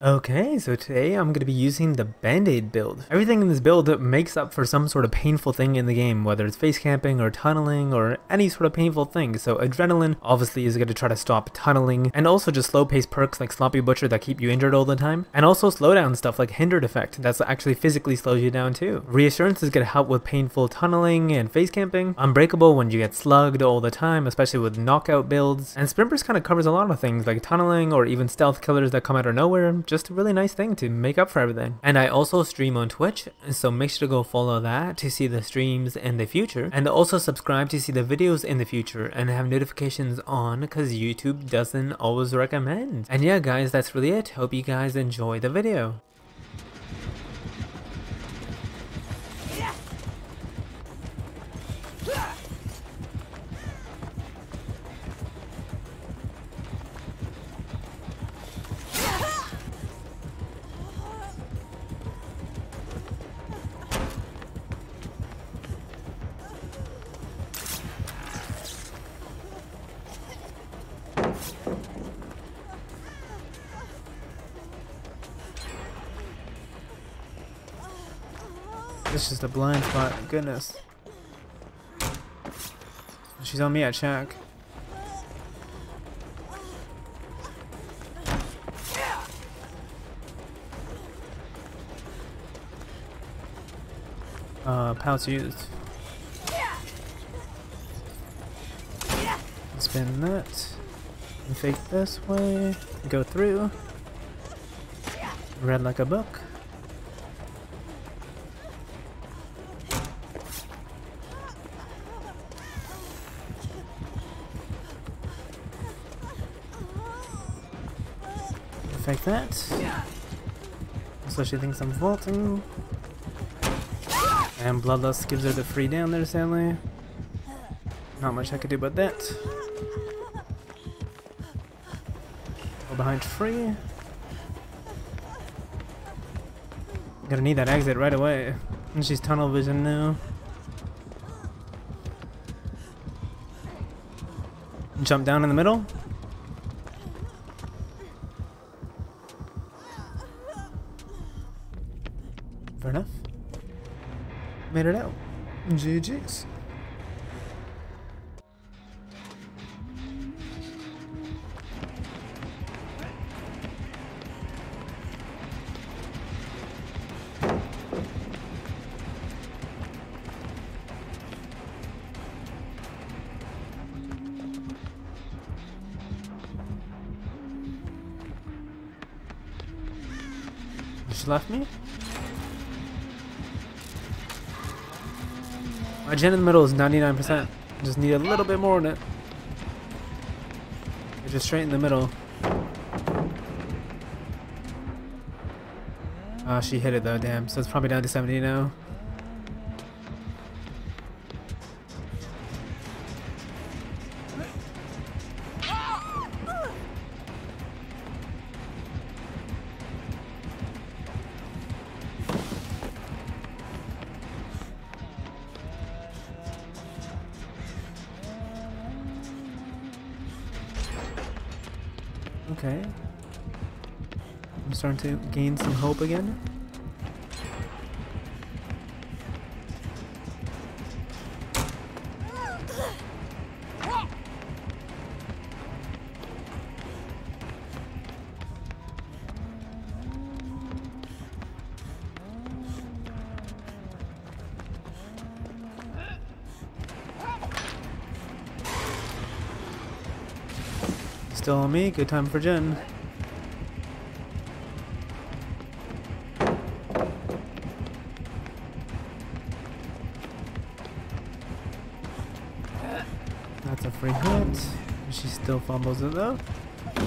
Okay, so today I'm going to be using the Band-Aid build. Everything in this build makes up for some sort of painful thing in the game, whether it's face camping or tunneling or any sort of painful thing. So Adrenaline obviously is going to try to stop tunneling, and also just slow-paced perks like Sloppy Butcher that keep you injured all the time, and also slowdown stuff like Hindered Effect that's actually physically slows you down too. Reassurance is going to help with painful tunneling and face camping, Unbreakable when you get slugged all the time, especially with knockout builds, and Sprint kind of covers a lot of things like tunneling or even stealth killers that come out of nowhere just a really nice thing to make up for everything. And I also stream on Twitch, so make sure to go follow that to see the streams in the future. And also subscribe to see the videos in the future and have notifications on because YouTube doesn't always recommend. And yeah guys, that's really it. Hope you guys enjoy the video. This is the blind spot, goodness. She's on me at check. Uh, pouch used. Spin that. And fake this way. Go through. Read like a book. Like that. So she thinks I'm vaulting. And Bloodlust gives her the free down there, sadly. Not much I could do about that. Go behind free. Gonna need that exit right away. And she's tunnel vision now. Jump down in the middle. Fair enough. Made it out. GG's. Left me? My gen in the middle is 99%. Just need a little bit more on it. just straight in the middle. Ah, she hit it though, damn. So it's probably down to 70 now. Okay. I'm starting to gain some hope again. Still on me, good time for gen. That's a free hit. She still fumbles it though.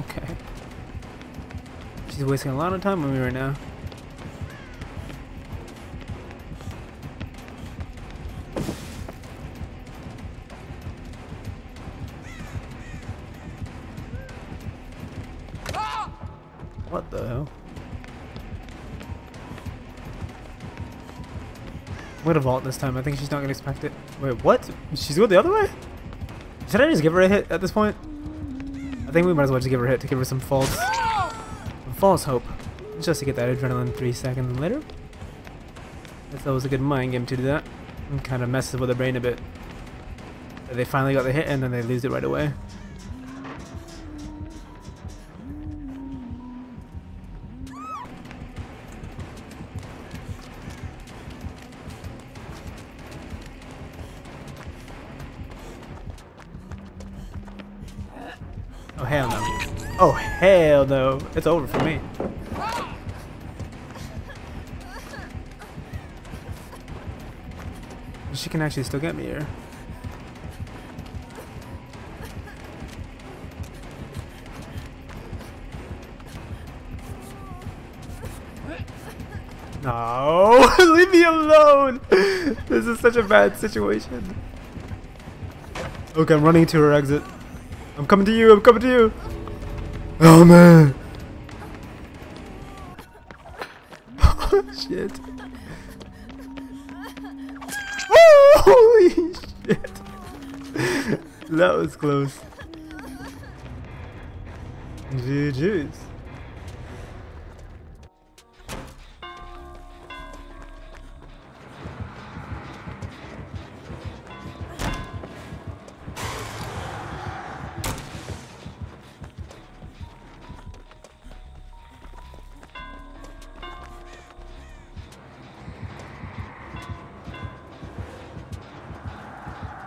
okay. She's wasting a lot of time on me right now. What the hell? I'm gonna vault this time. I think she's not gonna expect it. Wait, what? She's going the other way? Should I just give her a hit at this point? I think we might as well just give her a hit to give her some false, some false hope, just to get that adrenaline three seconds later. Guess that was a good mind game to do that. And kind of messes with the brain a bit. They finally got the hit and then they lose it right away. Hell no. Oh hell no. It's over for me. She can actually still get me here. No, leave me alone. This is such a bad situation. Okay, I'm running to her exit. I'm coming to you. I'm coming to you. Oh man. Shit. Holy shit. that was close. GG's.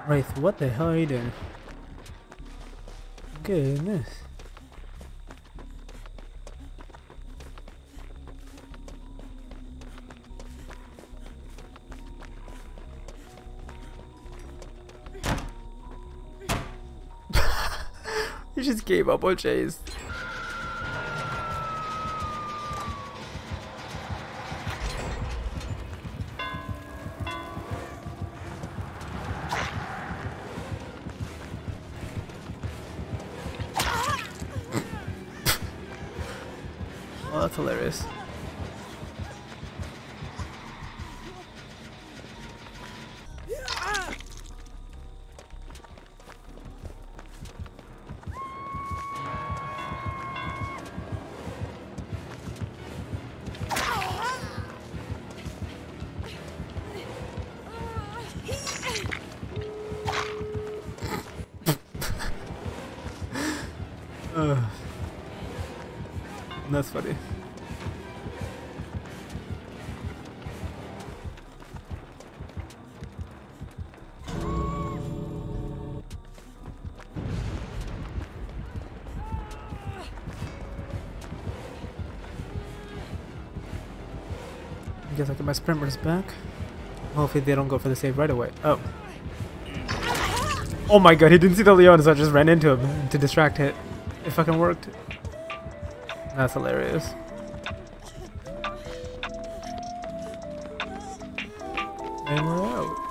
Wraith, what the hell are you doing? Goodness. you just gave up on Chase. Oh, that's hilarious. Ugh. That's funny. Guess I get my Sprint Burst back. Hopefully they don't go for the save right away. Oh. Oh my god, he didn't see the Leon, so I just ran into him to distract it. It fucking worked. That's hilarious. And we're out.